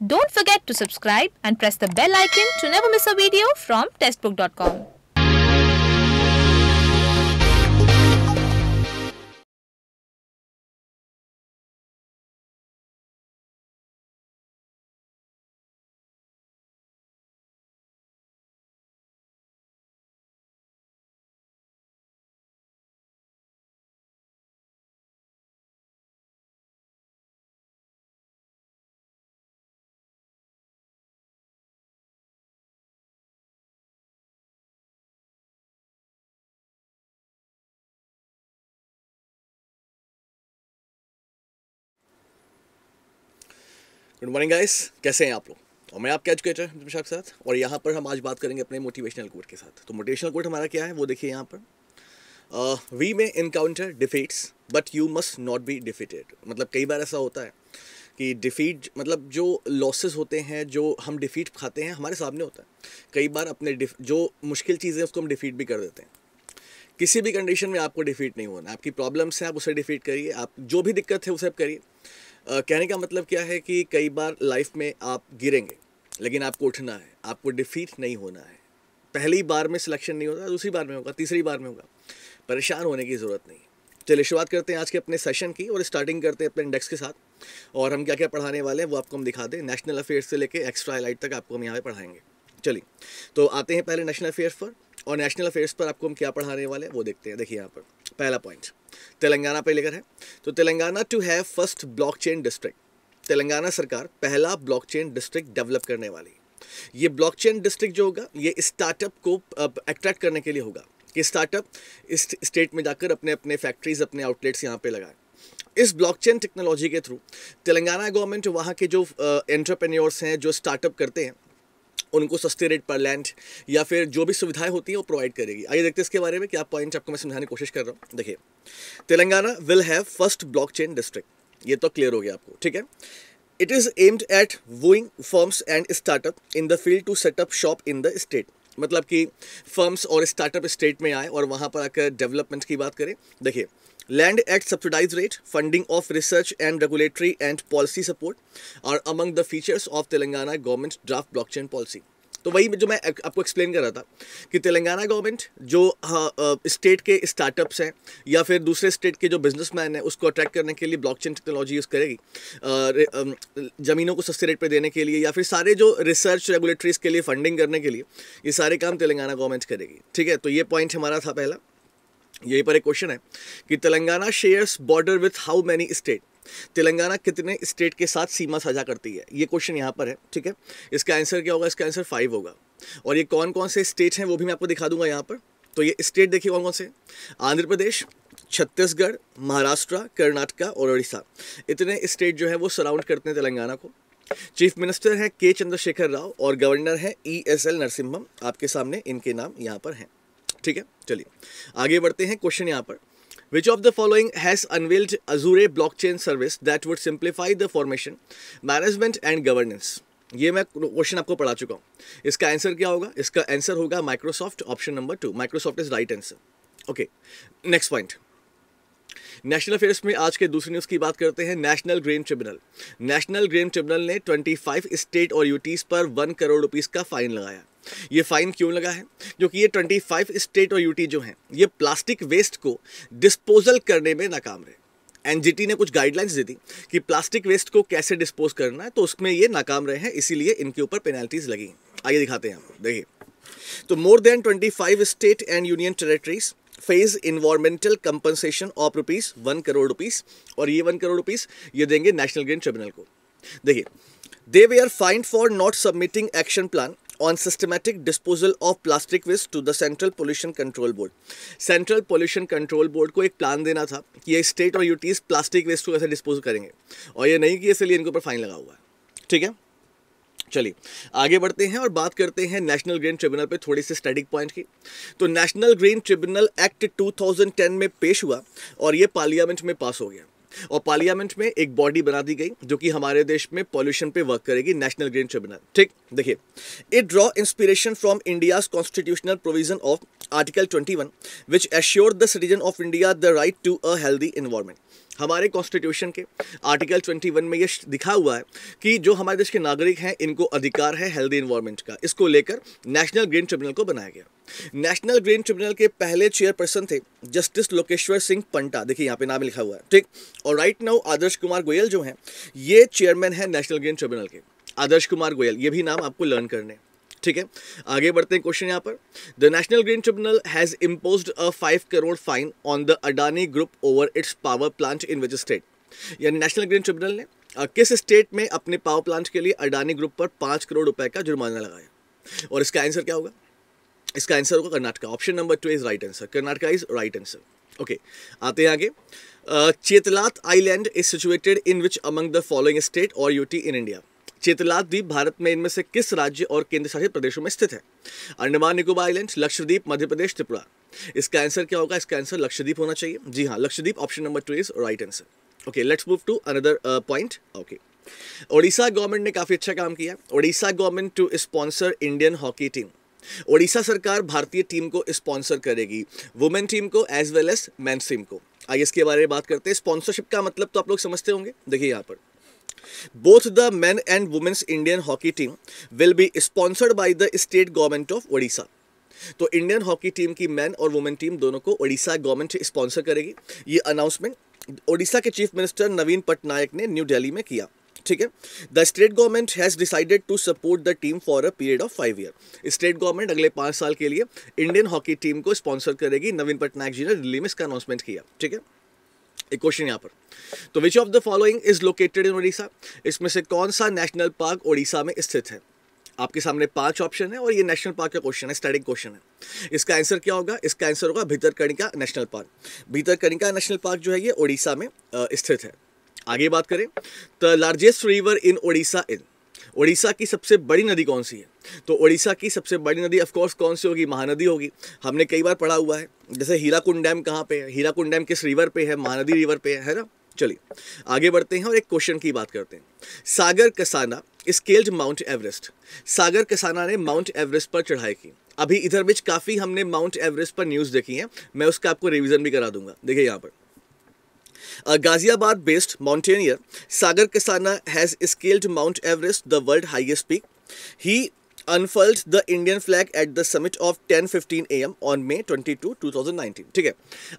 Don't forget to subscribe and press the bell icon to never miss a video from testbook.com. Good morning guys कैसे हैं आप लोग? और मैं आपके एजुकेटर के साथ। और यहाँ पर हम आज बात करेंगे अपने मोटिवेशनल कोट के साथ। तो मोटिवेशनल कोट हमारा क्या है? वो देखिए यहाँ पर। We may encounter defeats but you must not be defeated मतलब कई बार ऐसा होता है कि डिफीट मतलब जो लॉसेस होते हैं, जो हम डिफीट खाते हैं, हमारे सामने होता है। कई बार अपने जो मुश्किल चीज़ें उसको हम डिफीट भी कर देते हैं। किसी भी कंडीशन में आपको डिफीट नहीं होना आपकी प्रॉब्लम्स हैं, आप उसे डिफीट करिए। आप जो भी दिक्कत है, उसे आप करिए। कहने का मतलब क्या है कि कई बार लाइफ में आप गिरेंगे, लेकिन आपको उठना है, आपको डिफीट नहीं होना है। पहली बार में सिलेक्शन नहीं होता, दूसरी बार में होगा, तीसरी बार में होगा। परेशान होने की ज़रूरत नहीं। चलिए, शुरुआत करते हैं आज के अपने सेशन की और स्टार्टिंग करते हैं अपने इंडेक्स के साथ। और हम क्या क्या पढ़ाने वाले हैं, वो आपको हम दिखा दें। नेशनल अफेयर्स से लेकर एक्स्ट्रा हाईलाइट तक आपको हम यहाँ पे पढ़ाएँगे। चलिए तो आते हैं पहले नेशनल अफेयर्स पर। और नेशनल अफेयर्स पर आपको हम क्या पढ़ाने वाले हैं, वो देखते हैं। देखिए यहाँ पर, पहला पॉइंट तेलंगाना पे लेकर है। तो Telangana to have first blockchain district Telangana सरकार पहला ब्लॉकचेन डिस्ट्रिक्ट डेवलप करने वाली। ये ब्लॉकचेन डिस्ट्रिक्ट जो होगा, ये स्टार्टअप को अट्रैक्ट करने के लिए होगा। कि स्टार्टअप इस स्टेट में जाकर अपने अपने फैक्ट्रीज अपने आउटलेट्स यहाँ पे लगाएँ। इस ब्लॉकचेन टेक्नोलॉजी के थ्रू तेलंगाना गवर्नमेंट वहाँ के जो एंटरप्रेन्योर्स हैं, जो स्टार्टअप करते हैं उनको सस्ते रेट पर लैंड या फिर जो भी सुविधाएँ होती हैं वो प्रोवाइड करेगी। आइए देखते हैं इसके बारे में, क्या पॉइंट आपको मैं समझाने की कोशिश कर रहा हूँ। देखिए, Telangana will have first blockchain district ये तो क्लियर हो गया आपको, ठीक है? It is aimed at wooing firms and startup in the field to set up shop in the state मतलब कि फर्म्स और स्टार्टअप स्टेट में आए और वहाँ पर आकर डेवलपमेंट की बात करें। देखिए land at subsidised rate funding of research and regulatory and policy support और among the features of Telangana government draft blockchain policy तो वही जो मैं आपको एक्सप्लेन कर रहा था कि तेलंगाना गवर्नमेंट जो हाँ, स्टेट के स्टार्टअप्स हैं या फिर दूसरे स्टेट के जो बिजनेसमैन हैं उसको अट्रैक्ट करने के लिए ब्लॉकचेन टेक्नोलॉजी यूज़ करेगी। ज़मीनों को सस्ते रेट पे देने के लिए या फिर सारे जो रिसर्च रेगुलेटरीज के लिए फंडिंग करने के लिए ये सारे काम तेलंगाना गवर्नमेंट करेगी। ठीक है? तो ये पॉइंट हमारा था पहला। यही पर एक क्वेश्चन है कि Telangana shares border with how many state Telangana कितने स्टेट के साथ सीमा साझा करती है? ये क्वेश्चन यहाँ पर है, ठीक है? इसका आंसर क्या होगा? इसका आंसर फाइव होगा। और ये कौन कौन से स्टेट हैं वो भी मैं आपको दिखा दूँगा यहाँ पर। तो ये स्टेट देखिए कौन कौन से। आंध्र प्रदेश, छत्तीसगढ़, महाराष्ट्र, कर्नाटका और उड़ीसा इतने स्टेट जो है वो सराउंड करते हैं तेलंगाना को। चीफ मिनिस्टर हैं के चंद्रशेखर राव और गवर्नर हैं ई एस एल नरसिम्हम। आपके सामने इनके नाम यहाँ पर हैं। ठीक है? चलिए आगे बढ़ते हैं क्वेश्चन यहाँ पर। Which of the following has unveiled Azure blockchain service that would simplify the formation, management and governance? ये मैं क्वेश्चन आपको पढ़ा चुका हूँ। इसका आंसर क्या होगा? इसका आंसर होगा Microsoft option number two Microsoft is right answer okay next point national affairs में आज के दूसरी न्यूज़ की बात करते हैं national green tribunal national green tribunal ने 25 स्टेट और यूटीज़ पर वन करोड़ रुपीज़ का फाइन लगाया। ये फ़ाइन क्यों लगा है? क्योंकि ये 25 स्टेट और यूटी जो हैं, ये प्लास्टिक वेस्ट को डिस्पोजल करने में नाकाम रहे। एनजीटी ने कुछ गाइडलाइंस दे दी कि प्लास्टिक वेस्ट को कैसे डिस्पोज करना है तो उसमें ये नाकाम रहे हैं, इसीलिए इनके ऊपर पेनल्टीज लगी। आइए दिखाते हैं आपको, देखिए। तो more than 25 state and union territories faces environmental compensation of rupees one crore rupees और ये वन करोड़ रुपीज़ ये देंगे नेशनल ग्रीन ट्रिब्यूनल को। देखिए they were fined for not submitting action plan on systematic disposal of plastic waste to the central pollution control board central pollution control board को एक plan देना था कि ये स्टेट और यूटीज प्लास्टिक वेस्ट को कैसे डिस्पोज करेंगे। और ये नहीं किए इसलिए इनके ऊपर फाइन लगा हुआ है। ठीक है? चलिए, आगे बढ़ते हैं और बात करते हैं नेशनल ग्रीन ट्रिब्यूनल पे थोड़ी सी स्टडी पॉइंट की। तो नेशनल ग्रीन ट्रिब्यूनल एक्ट 2010 में पेश हुआ और ये पार्लियामेंट में पास हो गया। और पार्लियामेंट में एक बॉडी बना दी गई, जो कि हमारे देश में पॉल्यूशन पे वर्क करेगी नेशनल ग्रीन ट्रिब्यूनल ठीक? देखिए it draw inspiration from India constitutional provision of article 21 which assure the citizen of India the right to a healthy environment हमारे कॉन्स्टिट्यूशन के आर्टिकल 21 में ये दिखा हुआ है कि जो हमारे देश के नागरिक हैं, इनको अधिकार है हेल्दी इन्वायरमेंट का। इसको लेकर नेशनल ग्रीन ट्रिब्यूनल को बनाया गया। नेशनल ग्रीन ट्रिब्यूनल के पहले चेयरपर्सन थे जस्टिस लोकेश्वर सिंह पंटा देखिए यहाँ पे नाम लिखा हुआ है, ठीक? और राइट नाउ आदर्श कुमार गोयल जो हैं, ये चेयरमैन है नेशनल ग्रीन ट्रिब्यूनल के। आदर्श कुमार गोयल, ये भी नाम आपको लर्न करने। ठीक है? आगे बढ़ते हैं क्वेश्चन यहाँ पर। The national green tribunal has impose a five crore fine on the Adani group over its power plant in which state यानी नेशनल ग्रीन ट्रिब्यूनल ने किस स्टेट में अपने पावर प्लांट के लिए अडानी ग्रुप पर पाँच करोड़ रुपए का जुर्माना लगाया? और इसका आंसर क्या होगा? इसका आंसर होगा Karnataka. Option number two is right answer Karnataka is right answer okay आते हैं आगे। Chetlat island is situated in which among the following state और यूटी इन इंडिया चेतलात द्वीप भारत में इनमें से किस राज्य और केंद्र शासित प्रदेशों में स्थित है? अंडमान निकोबार आइलैंड, लक्षद्वीप, मध्य प्रदेश, त्रिपुरा। इसका आंसर क्या होगा? इसका आंसर लक्षद्वीप होना चाहिए। जी हाँ Lakshadweep option number two is right answer okay let's move to another point okay Odisha government ने काफ़ी अच्छा काम किया Odisha government to sponsor Indian hockey team Odisha सरकार भारतीय टीम को स्पॉन्सर करेगी वुमेन टीम को as well as men team को। आइए इसके बारे में बात करते हैं। स्पॉन्सरशिप का मतलब तो आप लोग समझते होंगे। देखिए यहाँ पर। Both the man and women's Indian hockey team will be sponsored by the state government of Odisha तो इंडियन हॉकी टीम की मैन और वुमेन टीम दोनों को ओडिशा गवर्नमेंट स्पॉन्सर करेगी। ये अनाउंसमेंट ओडिशा के चीफ मिनिस्टर नवीन पटनायक ने न्यू दिल्ली में किया। ठीक है? The state government has decided to support the team for a period of five year state government अगले पाँच साल के लिए इंडियन हॉकी टीम को स्पॉन्सर करेगी। नवीन पटनायक जी ने दिल्ली में इसका अनाउंसमेंट किया। ठीक है? एक क्वेश्चन यहाँ पर। तो which of the following is located in Orissa इसमें से कौन सा नेशनल पार्क उड़ीसा में स्थित है? आपके सामने पाँच ऑप्शन है और ये नेशनल पार्क का क्वेश्चन है स्टैटिक क्वेश्चन है। इसका आंसर क्या होगा? इसका आंसर होगा Bhitarkanika national park Bhitarkanika national park जो है ये उड़ीसा में स्थित है। आगे बात करें। The largest river in Orissa in Odisha की सबसे बड़ी नदी कौन सी है? तो उड़ीसा की सबसे बड़ी नदी ऑफकोर्स कौन सी होगी? महानदी होगी। हमने कई बार पढ़ा हुआ है। जैसे हीराकुंड डैम कहाँ पे है? हीराकुंड डैम किस रिवर पे है? महानदी रिवर पे है ना? चलिए, आगे बढ़ते हैं और एक क्वेश्चन की बात करते हैं। Sagar Kasana scaled Mount Everest Sagar Kasana ने माउंट एवरेस्ट पर चढ़ाई की। अभी इधर बीच काफ़ी हमने माउंट एवरेस्ट पर न्यूज़ देखी है। मैं उसका आपको रिवीजन भी करा दूँगा। देखिए यहाँ पर। Ghaziabad based mountaineer Sagar Kasana has scaled Mount Everest the world highest peak he unfurled the Indian flag at the summit of 10:15 a.m. on May 22, 2019 ठीक है?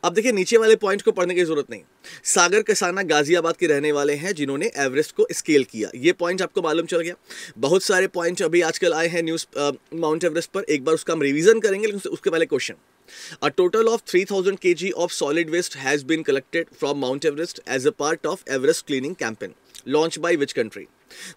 अब देखिए नीचे वाले पॉइंट को पढ़ने की ज़रूरत नहीं। सागर कसाना गाजियाबाद के रहने वाले हैं जिन्होंने एवरेस्ट को स्केल किया। ये पॉइंट आपको मालूम चल गया। बहुत सारे पॉइंट अभी आजकल आए हैं न्यूज़ माउंट एवरेस्ट पर। एक बार उसका हम रिविजन करेंगे लेकिन उसके पहले question A total of 3000 kg of solid waste has been collected from Mount Everest as a part of Everest cleaning campaign, launched by which country?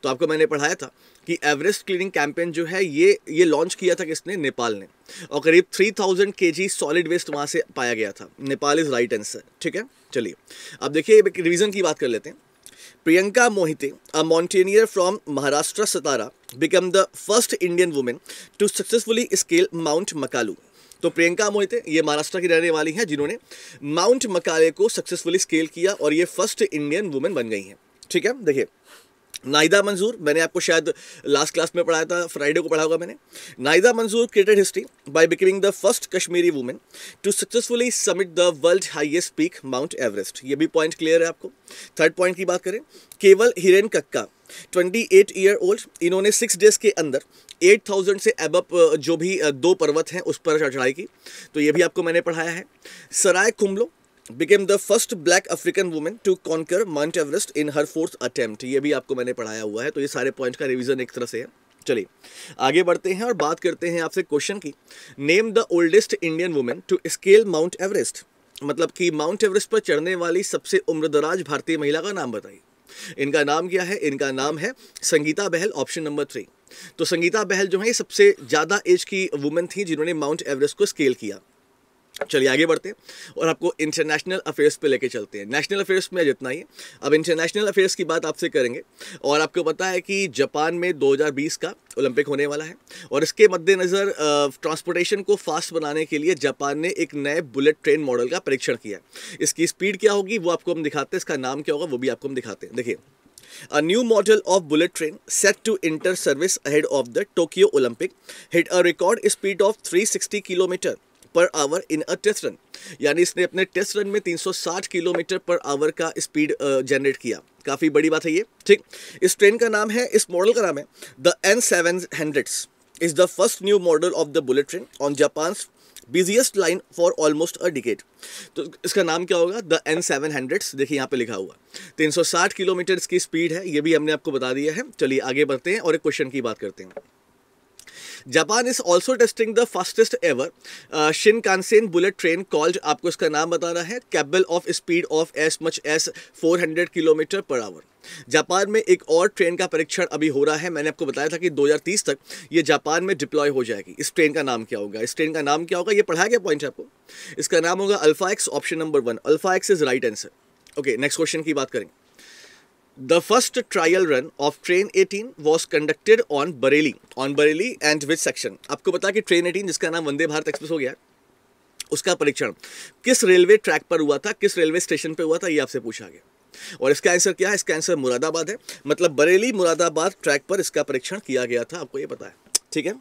तो आपको मैंने पढ़ाया था कि एवरेस्ट क्लीनिंग कैंपेन जो है, ये ये लॉन्च किया था किसने? नेपाल ने। और करीब 3000 केजी सॉलिड वेस्ट वहाँ से पाया गया था। नेपाल इज़ राइट आंसर ठीक है? चलिए, अब देखिए एक रिवीजन की बात कर लेते हैं। Priyanka Mohite a mountaineer from Maharashtra Satara become the first Indian women to successfully scale Mount Makalu तो प्रियंका मोहिते, ये महाराष्ट्र की रहने वाली हैं जिन्होंने माउंट मकाले को सक्सेसफुली स्केल किया और ये फ़र्स्ट इंडियन वुमेन बन गई हैं। ठीक है? देखिए नाइदा मंजूर, मैंने आपको शायद लास्ट क्लास में पढ़ाया था फ्राइडे को पढ़ा होगा मैंने। Nahida Manzoor created history by becoming the first Kashmiri women to successfully summit the world highest peak Mount Everest ये भी पॉइंट क्लियर है आपको। थर्ड पॉइंट की बात करें, केवल हिरेन कक्का 28 ईयर ओल्ड इन्होंने सिक्स डेज़ के अंदर 8000 से एबअप जो भी दो पर्वत हैं उस पर चढ़ाई की। तो ये भी आपको मैंने पढ़ाया है। Saray Khumalo became the first black African women to conquer Mount Everest in her fourth attempt ये भी आपको मैंने पढ़ाया हुआ है तो ये सारे पॉइंट का रिविजन एक तरह से है। चलिए, आगे बढ़ते हैं और बात करते हैं आपसे क्वेश्चन की। Name the oldest Indian women to scale Mount Everest मतलब कि माउंट एवरेस्ट पर चढ़ने वाली सबसे उम्रदराज भारतीय महिला का नाम बताइए। इनका नाम क्या है? इनका नाम है Sangeeta Bahl option number three तो संगीता बहल जो है सबसे ज़्यादा एज की वुमेन थी जिन्होंने माउंट एवरेस्ट को स्केल किया। चलिए आगे बढ़ते हैं और आपको इंटरनेशनल अफेयर्स पे लेके चलते हैं। नेशनल अफेयर्स में जितना ही है। अब इंटरनेशनल अफेयर्स की बात आपसे करेंगे और आपको पता है कि जापान में 2020 का ओलंपिक होने वाला है और इसके मद्देनज़र ट्रांसपोर्टेशन को फास्ट बनाने के लिए जापान ने एक नए बुलेट ट्रेन मॉडल का परीक्षण किया इसकी स्पीड क्या होगी, वो आपको हम दिखाते हैं। इसका नाम क्या होगा, वो भी आपको हम दिखाते हैं। देखिए, A new model of bullet train set to enter service ahead of the Tokyo Olympic hit a record speed of 360 km per hour in a test run यानी इसने अपने टेस्ट रन में 360 किलोमीटर पर आवर का speed generate किया। काफ़ी बड़ी बात है ये। ठीक? इस ट्रेन का नाम है, इस मॉडल का नाम है the N seven hundreds is the first new model of the bullet train on Japan busiest line for almost a decade तो इसका नाम क्या होगा? द एन सेवन हंड्रेड्स देखिए यहाँ पे लिखा हुआ। तीन सौ साठ किलोमीटर इसकी स्पीड है। ये भी हमने आपको बता दिया है। चलिए आगे बढ़ते हैं और एक क्वेश्चन की बात करते हैं। Japan is also testing the fastest ever Shinkansen bullet train called आपको इसका नाम बता रहा है capable of speed of as much as 400 kilometre per hour Japan में एक और ट्रेन का परीक्षण अभी हो रहा है, मैंने आपको बताया था कि 2030 तक ये जापान में डिप्लॉय हो जाएगी। इस ट्रेन का नाम क्या होगा? इस ट्रेन का नाम क्या होगा? ये पढ़ा गया पॉइंट आपको। इसका नाम होगा alpha X option number one alpha X is right answer okay next question की बात करें The first trial run of Train 18 was conducted on Bareilly, on Bareilly and which section? आपको पता कि ट्रेन 18 जिसका नाम वंदे भारत एक्सप्रेस हो गया उसका परीक्षण किस रेलवे ट्रैक पर हुआ था किस रेलवे स्टेशन पर हुआ था ये आपसे पूछा गया। और इसका आंसर क्या है? इसका आंसर मुरादाबाद है। मतलब बरेली मुरादाबाद ट्रैक पर इसका परीक्षण किया गया था आपको ये पता है। ठीक है?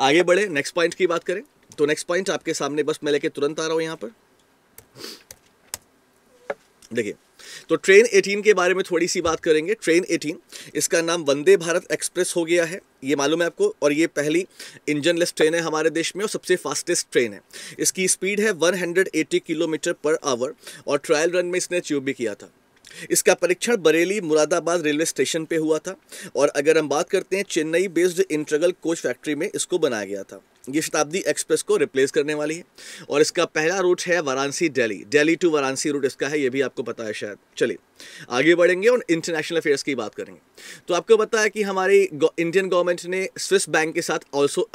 आगे बढ़े नेक्स्ट पॉइंट की बात करें तो नेक्स्ट पॉइंट आपके सामने बस मैं लेके तुरंत आ रहा हूँ यहाँ पर। देखिए तो ट्रेन 18 के बारे में थोड़ी सी बात करेंगे। ट्रेन 18 इसका नाम वंदे भारत एक्सप्रेस हो गया है। ये मालूम है आपको? और ये पहली इंजनलेस ट्रेन है हमारे देश में और सबसे फास्टेस्ट ट्रेन है। इसकी स्पीड है 180 किलोमीटर पर आवर और ट्रायल रन में इसने अचीव भी किया था। इसका परीक्षण बरेली मुरादाबाद रेलवे स्टेशन पे हुआ था और अगर हम बात करते हैं, Chennai based integral coach factory में इसको बनाया गया था। ये शताब्दी एक्सप्रेस को रिप्लेस करने वाली है। और इसका पहला रूट है वाराणसी, दिल्ली। दिल्ली टू वाराणसी रूट इसका है, ये भी आपको पता है शायद। चलिए, आगे बढ़ेंगे और इंटरनेशनल अफेयर्स की बात करेंगे। तो आपको पता है कि हमारी इंडियन गवर्नमेंट ने स्विस बैंक के साथ ऑल्सो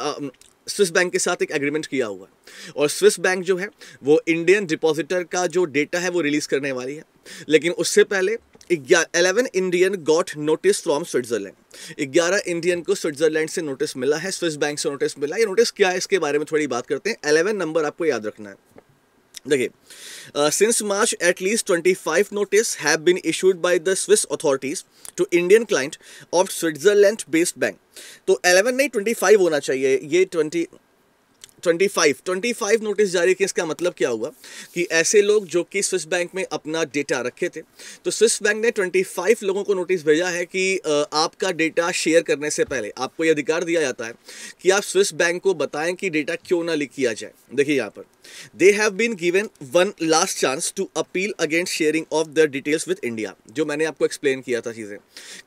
स्विस बैंक के साथ एक एग्रीमेंट किया हुआ है। और स्विस बैंक जो है, वो इंडियन डिपॉजिटर का जो डेटा है, वो रिलीज़ करने वाली है। लेकिन उससे पहले eleven Indian got notice from Switzerland ग्यारह इंडियन को स्विट्जरलैंड से नोटिस मिला है स्विस बैंक से नोटिस मिला ये नोटिस क्या है? इसके बारे में थोड़ी बात करते हैं। एलेवन नंबर आपको याद रखना है। देखिए since March at least twenty five notice have been issued by the Swiss authorities to Indian client of Switzerland based bank तो एलेवन नहीं ट्वेंटी फाइव होना चाहिए। ये twenty twenty five twenty five notice जारी किए इसका मतलब क्या हुआ? कि ऐसे लोग जो कि स्विस बैंक में अपना डेटा रखे थे। तो स्विस बैंक ने ट्वेंटी फाइव लोगों को नोटिस भेजा है कि आपका डेटा शेयर करने से पहले, आपको ये अधिकार दिया जाता है कि आप स्विस बैंक को बताएँ कि डेटा क्यों ना लिख किया जाए। देखिए यहाँ पर। They have been given one last chance to appeal against sharing of the details with India जो मैंने आपको एक्सप्लेन किया था चीज़ें,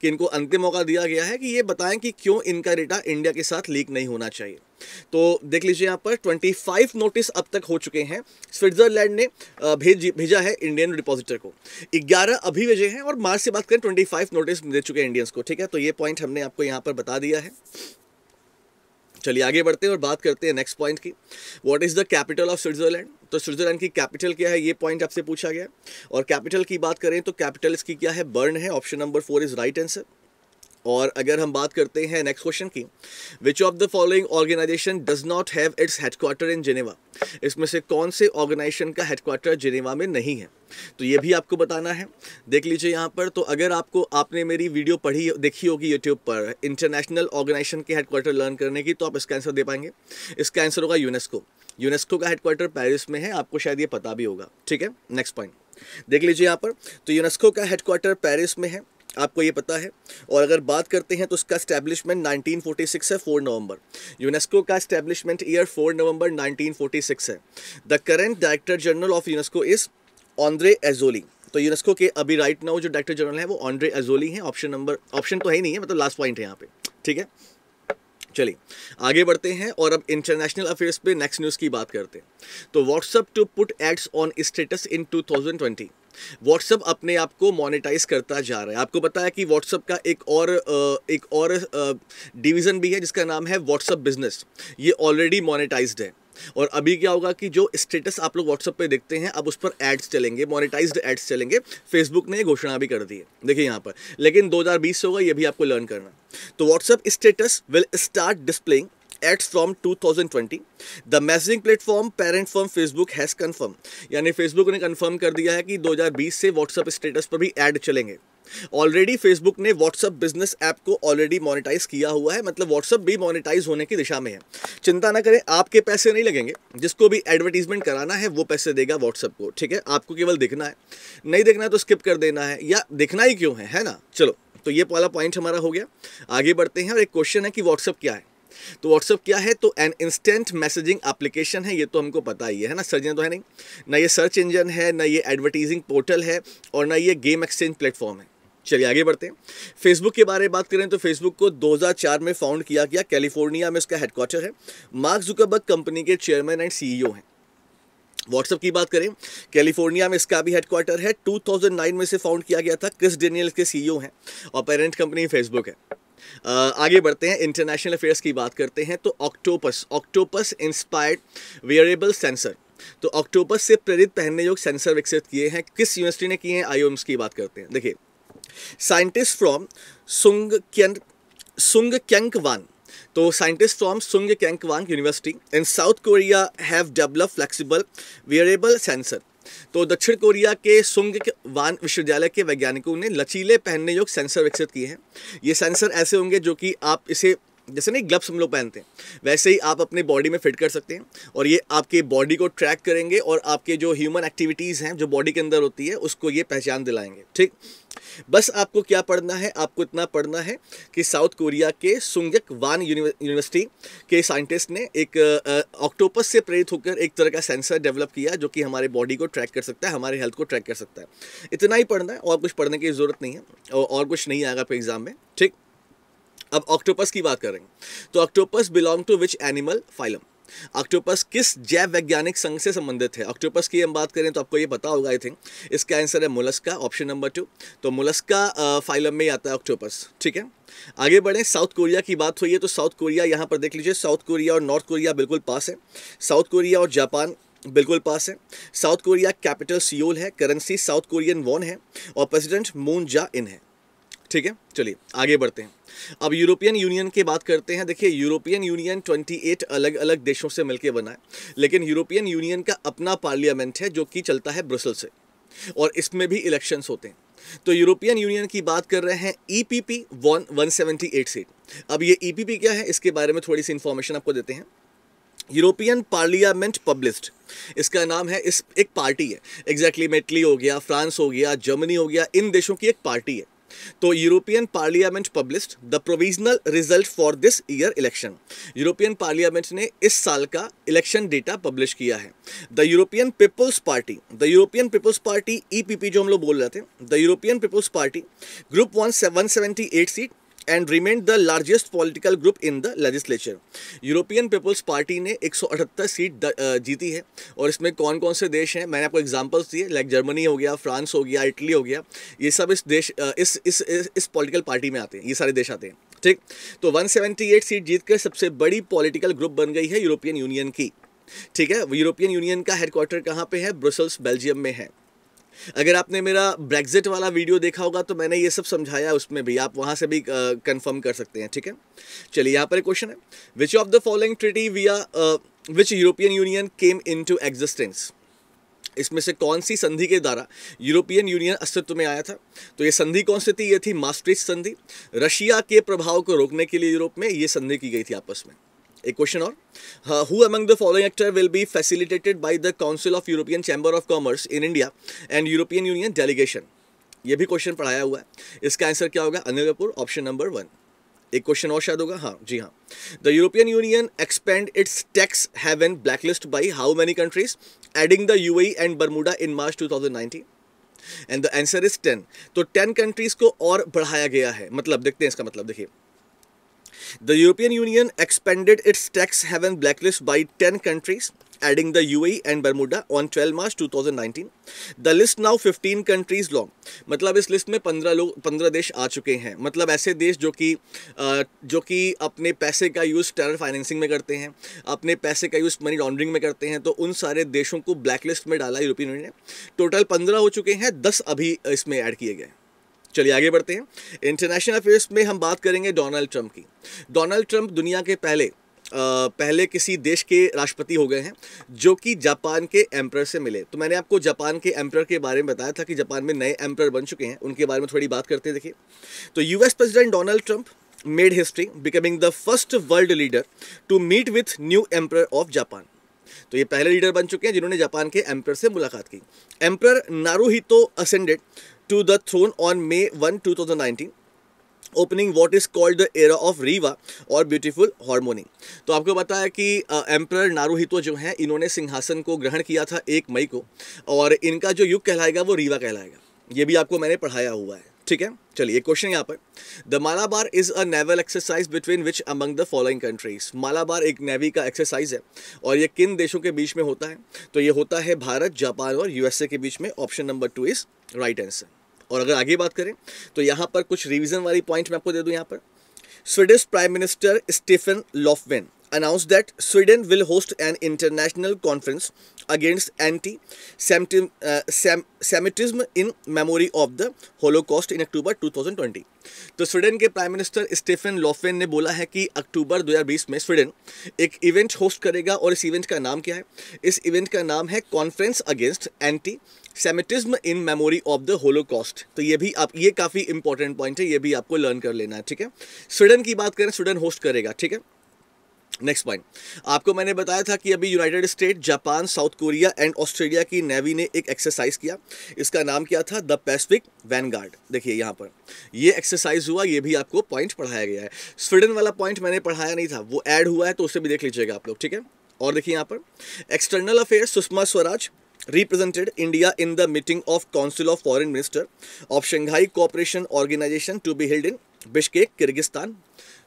कि इनको अंतिम मौका दिया गया है कि ये बताएँ कि क्यों इनका डेटा इंडिया के साथ लीक नहीं होना चाहिए। तो देख लीजिए यहाँ पर 25 नोटिस अब तक हो चुके हैं। स्विट्जरलैंड ने भेज, भेजा है इंडियन डिपॉजिटर को। 11 अभी भेजे हैं और मार्च से बात करें 25 नोटिस दे चुके हैं इंडियंस को, ठीक है? तो ये पॉइंट हमने आपको यहाँ पर बता दिया है। चलिए आगे बढ़ते हैं और बात करते हैं नेक्स्ट पॉइंट की। What is the capital of Switzerland तो स्विट्जरलैंड की कैपिटल क्या है? ये पॉइंट आपसे पूछा गया और कैपिटल की बात करें तो कैपिटल इसकी क्या है? बर्न है। Option number four is right answer और अगर हम बात करते हैं नेक्स्ट क्वेश्चन की which of the following organisation does not have its headquarter in Geneva इसमें से कौन से ऑर्गेनाइजेशन का हेडक्वार्टर जिनेवा में नहीं है? तो ये भी आपको बताना है। देख लीजिए यहाँ पर तो अगर आपको, आपने मेरी वीडियो पढ़ी, देखी होगी यूट्यूब पर इंटरनेशनल ऑर्गेनाइजेशन के हेडक्वार्टर लर्न करने की तो आप इसका आंसर दे पाएँगे। इसका आंसर होगा यूनेस्को यूनेस्को का हेडक्वार्टर पेरिस में है, आपको शायद ये पता भी होगा। ठीक है? नेक्स्ट पॉइंट देख लीजिए यहाँ पर तो यूनेस्को का हेडक्वार्टर पेरिस में है। आपको ये पता है। और अगर बात करते हैं तो उसका स्टैब्लिशमेंट 1946 है 4 नवंबर। यूनेस्को का स्टैब्लिशमेंट ईयर 4 नवंबर 1946 है। The current director general of UNESCO is Audrey Azoulay तो यूनेस्को के अभी राइट नाउ जो डायरेक्टर जनरल है, वो ऑन्ड्रे एजोली हैं। ऑप्शन नंबर ऑप्शन तो है ही नहीं है मतलब लास्ट पॉइंट है यहाँ पे। ठीक है? चलिए, आगे बढ़ते हैं और अब इंटरनेशनल अफेयर्स पे नेक्स्ट न्यूज़ की बात करते हैं। तो WhatsApp to put ads on status in 2020 WhatsApp अपने आप को मोनेटाइज करता जा रहा है। आपको पता है कि व्हाट्सअप का एक और एक और डिवीज़न भी है जिसका नाम है व्हाट्सअप बिज़नेस ये ऑलरेडी मोनेटाइज्ड है। और अभी क्या होगा कि जो स्टेटस आप लोग व्हाट्सअप पे देखते हैं, अब उस पर एड्स चलेंगे मोनेटाइज्ड एड्स चलेंगे। फेसबुक ने घोषणा भी कर दी है। देखिए यहाँ पर। लेकिन 2020 होगा, ये भी आपको लर्न करना। तो WhatsApp status will start displaying ads from 2020 the messaging platform parent firm Facebook has confirm यानी फेसबुक ने कन्फर्म कर दिया है कि 2020 से व्हाट्सअप स्टेटस पर भी ऐड चलेंगे. ऑलरेडी फेसबुक ने व्हाट्सअप बिज़नेस ऐप को ऑलरेडी मोनेटाइज किया हुआ है. मतलब व्हाट्सअप भी मोनेटाइज होने की दिशा में है. चिंता ना करें, आपके पैसे नहीं लगेंगे. जिसको भी एडवर्टीजमेंट कराना है, वो पैसे देगा व्हाट्सअप को. ठीक है? आपको केवल देखना है. नहीं देखना है तो स्किप कर देना है. या देखना ही क्यों है? है ना? चलो. तो ये पहला पॉइंट हमारा हो गया. आगे बढ़ते हैं और एक क्वेश्चन है कि व्हाट्सअप क्या है? तो व्हाट्सअप क्या है? तो एन इंस्टेंट मैसेजिंग एप्लीकेशन है, ये तो हमको पता ही है ना? सर्च तो है नहीं। ना ये सर्च इंजन है, ना ये एडवर्टीजिंग पोर्टल है, और ना ये गेम एक्सचेंज प्लेटफॉर्म है। चलिए आगे बढ़ते हैं। फेसबुक के बारे में बात करें तो फेसबुक को 2004 में फाउंड किया गया। कैलिफ़ोर्निया में इसका हेडक्वार्टर है। मार्क जुकरबर्ग कंपनी के चेयरमैन एंड सीईओ हैं। व्हाट्सअप की बात करें कैलिफ़ोर्निया में इसका भी हेडक्वार्टर है। 2009 में से फाउंड किया गया था। क्रिस डेनियल के सीईओ हैं। और पेरेंट कंपनी फेसबुक है। आगे बढ़ते हैं इंटरनेशनल अफेयर्स की बात करते हैं तो octopus octopus inspired wearable sensor तो ऑक्टोपस से प्रेरित पहनने योग सेंसर विकसित किए हैं, किस यूनिवर्सिटी ने किए हैं आईओएम्स की बात करते हैं। देखिए scientist from Sung Sungkyunkwan तो scientist from Sungkyunkwan university in South Korea have develop flexible variable sensor तो दक्षिण कोरिया के सुंग वान विश्वविद्यालय के वैज्ञानिकों ने लचीले पहनने योग्य सेंसर विकसित किए हैं। ये सेंसर ऐसे होंगे जो कि आप इसे, जैसे नहीं, ग्लव्स हम लोग पहनते हैं, वैसे ही आप अपने बॉडी में फिट कर सकते हैं और ये आपके बॉडी को ट्रैक करेंगे और आपके जो ह्यूमन एक्टिविटीज़ हैं, जो बॉडी के अंदर होती है, उसको ये पहचान दिलाएँगे, ठीक? बस आपको क्या पढ़ना है? आपको इतना पढ़ना है कि साउथ कोरिया के सुंगक वान यूनिवर्सिटी के साइंटिस्ट ने एक ऑक्टोपस से प्रेरित होकर एक तरह का सेंसर डेवलप किया जो कि हमारे बॉडी को ट्रैक कर सकता है हमारे हेल्थ को ट्रैक कर सकता है। इतना ही पढ़ना है और कुछ पढ़ने की ज़रूरत नहीं है और, और कुछ नहीं आएगा आपके एग्ज़ाम में ठीक? अब ऑक्टोपस की बात करेंगे। तो octopus belong to which animal? Phylum. Octopus किस जैव वैज्ञानिक संघ से संबंधित है? ऑक्टोपस की हम बात करें तो आपको ये पता होगा आई थिंक इसका आंसर है मुलस्का ऑप्शन नंबर टू तो मुलस्का फाइलम में ही आता है ऑक्टोपस ठीक है? आगे बढ़ें साउथ कोरिया की बात हुई है तो साउथ कोरिया यहाँ पर देख लीजिए साउथ कोरिया और नॉर्थ कोरिया बिल्कुल पास है। साउथ कोरिया और जापान बिल्कुल पास है। साउथ कोरिया कैपिटल सियोल है करेंसी साउथ कोरियन वॉन है और प्रेसिडेंट मून जा इन है। ठीक है? चलिए आगे बढ़ते हैं। अब यूरोपियन यूनियन की बात करते हैं। देखिए यूरोपियन यूनियन 28 अलग अलग देशों से मिलकर बना है लेकिन यूरोपियन यूनियन का अपना पार्लियामेंट है जो कि चलता है ब्रुसल से और इसमें भी इलेक्शंस होते हैं। तो यूरोपियन यूनियन की बात कर रहे हैं E P P one one seventy eight seat अब ये ई पी पी क्या है? इसके बारे में थोड़ी सी इन्फॉर्मेशन आपको देते हैं। यूरोपियन पार्लियामेंट पब्लिस्ड इसका नाम है इस एक पार्टी है। एग्जैक्टली exactly, मेटली हो गया फ्रांस हो गया जर्मनी हो गया इन देशों की एक पार्टी है। तो European Parliament published the provisional result for this year election European Parliament ने इस साल का इलेक्शन डेटा पब्लिश किया है। The European People's Party the European People's Party EPP जो हम लोग बोल रहे थे the European People's Party group one one seventy eight seat and remain the largest political group in the legislature European People's Party ने 178 seat जीती है। और इसमें कौन कौन से देश हैं? मैंने आपको एग्जांपल्स दिए लाइक जर्मनी हो गया फ्रांस हो गया इटली हो गया। ये सब इस देश इस इस इस, पॉलिटिकल पार्टी में आते हैं। ये सारे देश आते हैं। ठीक? तो 178 सीट जीत कर सबसे बड़ी पॉलिटिकल ग्रुप बन गई है यूरोपियन यूनियन की। ठीक है? यूरोपियन यूनियन का हेडक्वार्टर कहाँ पे है? ब्रुसल्स बेल्जियम में है। अगर आपने मेरा ब्रेग्जिट वाला वीडियो देखा होगा तो मैंने ये सब समझाया उसमें भी। आप वहाँ से भी कंफर्म कर सकते हैं, ठीक है? चलिए, यहाँ पर क्वेश्चन है। Which of the following treaty via which European Union came into existence इसमें से कौन सी संधि के द्वारा यूरोपियन यूनियन अस्तित्व में आया था? तो ये संधि कौन सी थी? ये थी मास्ट्रिच संधि। रशिया के प्रभाव को रोकने के लिए यूरोप में ये संधि की गई थी आपस में। एक क्वेश्चन और who among the following actor will be facilitated by the Council of European Chamber of Commerce in India and European Union delegation ये भी क्वेश्चन पढ़ाया हुआ है। इसका आंसर क्या होगा? Anil Kapoor option number one एक क्वेश्चन और शायद होगा? हाँ जी हाँ। The European Union expand its tax haven blacklist by how many countries adding the U and Bermuda in March 2019 and the answer is ten तो टेन कंट्रीज़ को और बढ़ाया गया है। मतलब देखते हैं इसका मतलब। देखिए The European Union expanded its tax haven blacklist by 10 countries, adding the UAE and Bermuda on 12 March 2019. The list now 15 countries long. मतलब इस लिस्ट में 15 लोग 15 देश आ चुके हैं मतलब ऐसे देश जो कि जो कि अपने पैसे का यूज़ टेरर फाइनेंसिंग में करते हैं अपने पैसे का यूज़ मनी लॉन्ड्रिंग में करते हैं तो उन सारे देशों को ब्लैक लिस्ट में डाला यूरोपियन यूनियन ने टोटल 15 हो चुके हैं 10 अभी इसमें ऐड किए गए चलिए आगे बढ़ते हैं। इंटरनेशनल अफेयर्स में हम बात करेंगे डोनाल्ड ट्रंप की। डोनाल्ड ट्रंप दुनिया के पहले पहले किसी देश के राष्ट्रपति हो गए हैं, जो कि जापान के एम्पर से मिले। तो मैंने आपको जापान के एम्पर के बारे में बताया था कि जापान में नए एम्पर बन चुके हैं। उनके बारे में थोड़ी बात करते हैं, देखिए। तो US president Donald Trump made history becoming the first world leader to meet with new emperor of Japan तो ये पहले लीडर बन चुके हैं, जिन्होंने जापान के एम्पर से मुलाकात की। Emperor Naruhito ascended throne on May one two thousand nineteen opening what is called the era of Reiwa और ब्यूटीफुल हारमोनी तो आपको पता है कि एम्पर नारूहितो जो हैं, इन्होंने सिंहासन को ग्रहण किया था एक मई को, और इनका जो युग कहलाएगा वो रीवा कहलाएगा। ये भी आपको मैंने पढ़ाया हुआ है, ठीक है? चलिए क्वेश्चन यहाँ पर। The Malabar is a naval exercise between which among the following countries Malabar एक नेवी का एक्सरसाइज है, और ये किन देशों के बीच में होता है? तो ये होता है भारत, जापान और यूएसए के बीच में। Option number two is right answer और अगर आगे बात करें तो यहाँ पर कुछ रिविजन वाली पॉइंट मैं आपको दे दूँ यहाँ पर। Swedish prime minister Stefan Lofven announced that Sweden will host an international conference against anti-Semitism in memory of the Holocaust in October 2020. तो स्वीडन के प्राइम मिनिस्टर स्टीफन लॉफेन ने बोला है कि अक्टूबर 2020 में स्वीडन एक इवेंट होस्ट करेगा और इस इवेंट का नाम क्या है? इस इवेंट का नाम है conference against anti semitism in memory of the Holocaust तो ये भी आप, ये काफ़ी इंपॉर्टेंट पॉइंट है, ये भी आपको लर्न कर लेना है, ठीक है? स्वीडन की बात करें स्वीडन होस्ट करेगा, ठीक है? नेक्स्ट पॉइंट आपको मैंने बताया था कि अभी United State Japan South Korea and Australia की नेवी ने एक एक्सरसाइज किया। इसका नाम क्या था? द पैसिफिक वैनगार्ड देखिए यहाँ पर। ये एक्सरसाइज हुआ ये भी आपको पॉइंट पढ़ाया गया है। स्वीडन वाला पॉइंट मैंने पढ़ाया नहीं था। वो ऐड हुआ है तो उसे भी देख लीजिएगा आप लोग ठीक है? और देखिए यहाँ पर। External affairs Sushma Swaraj represented India in the meeting of Council of Foreign Minister of Shanghai Cooperation Organization to be held in Bishkek, Kyrgyzstan.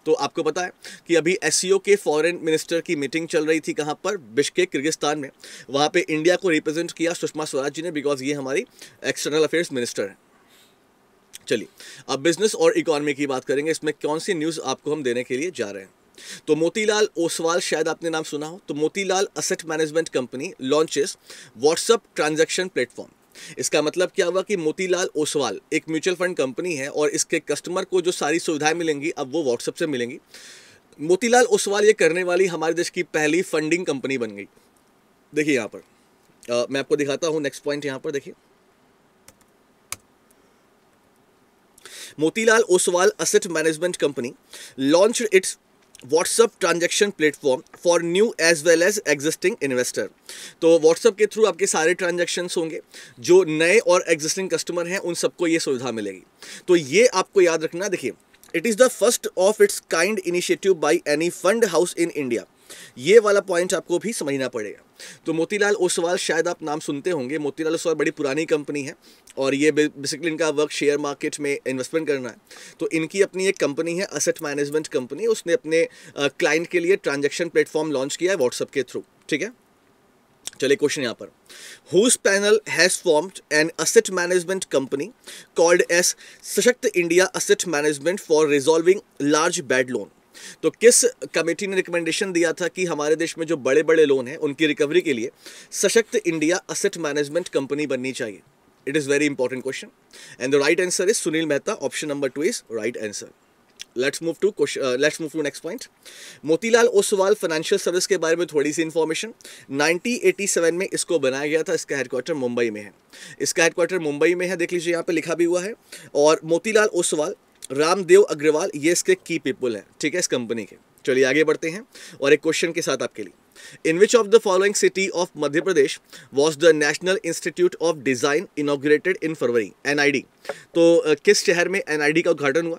तो आपको पता है कि अभी एस के फॉरेन मिनिस्टर की मीटिंग चल रही थी कहाँ पर? बिश्केक, किर्गिस्तान में। वहाँ पे इंडिया को रिप्रेजेंट किया सुषमा स्वराज जी ने बिकॉज़ ये हमारी एक्सटर्नल अफेयर्स मिनिस्टर हैं। चलिए, अब बिज़नेस और इकोनॉमी की बात करेंगे। इसमें कौन सी न्यूज़ आपको हम देने के लिए जा रहे हैं? तो मोतीलाल ओसवाल, शायद आपने नाम सुना हो तो Motilal asset management company launches WhatsApp transaction platform इसका मतलब क्या हुआ कि मोतीलाल ओसवाल एक म्यूचुअल फंड कंपनी है और इसके कस्टमर को जो सारी सुविधाएँ मिलेंगी अब वो व्हाट्सअप से मिलेंगी। मोतीलाल ओसवाल ये करने वाली हमारे देश की पहली फंडिंग कंपनी बन गई। देखिए यहाँ पर। आ, मैं आपको दिखाता हूँ नेक्स्ट पॉइंट यहाँ पर देखिए। Motilal Oswal asset management company launch its WhatsApp transaction platform for new as well as existing investor तो व्हाट्सअप के थ्रू आपके सारे ट्रांजेक्शन होंगे। जो नए और एग्जिस्टिंग कस्टमर हैं, उन सबको ये सुविधा मिलेगी। तो ये आपको याद रखना, देखिए it is the first of its kind initiative by any fund house in India ये वाला पॉइंट आपको भी समझना पड़ेगा। तो मोतीलाल ओसवाल शायद आप नाम सुनते होंगे। मोतीलाल ओसवाल बड़ी पुरानी कंपनी है और ये बेसिकली इनका वर्क शेयर मार्केट में इन्वेस्टमेंट करना है। तो इनकी अपनी एक कंपनी है असेट मैनेजमेंट कंपनी उसने अपने क्लाइंट के लिए ट्रांजेक्शन प्लेटफॉर्म लॉन्च किया है व्हाट्सअप के थ्रू ठीक है? चलिए क्वेश्चन यहाँ पर। Whose panel has formed an asset management company called S Sashakt India asset management for resolving large bad loan तो किस कमेटी ने रिकमेंडेशन दिया था कि हमारे देश में जो बड़े बड़े लोन हैं, उनकी रिकवरी के लिए सशक्त इंडिया असेट मैनेजमेंट कंपनी बननी चाहिए? It is very important question and the right answer is Sunil Mehta option number two is right answer let's move to question let's move to next point Motilal Oswal financial service के बारे में थोड़ी सी information 1987 में इसको बनाया गया था, इसका हेडक्वार्टर मुंबई में है। इसका हेडक्वार्टर मुंबई में है, देख लीजिए, यहाँ पे लिखा भी हुआ है। और मोतीलाल ओसवाल रामदेव अग्रवाल, ये इसके की पीपल हैं, ठीक है, इस कंपनी के। चलिए आगे बढ़ते हैं, और एक क्वेश्चन के साथ आपके लिए। In which of the following city of Madhya Pradesh was the National Institute of Design inaugurated in February NID तो किस शहर में एनआईडी का उद्घाटन हुआ?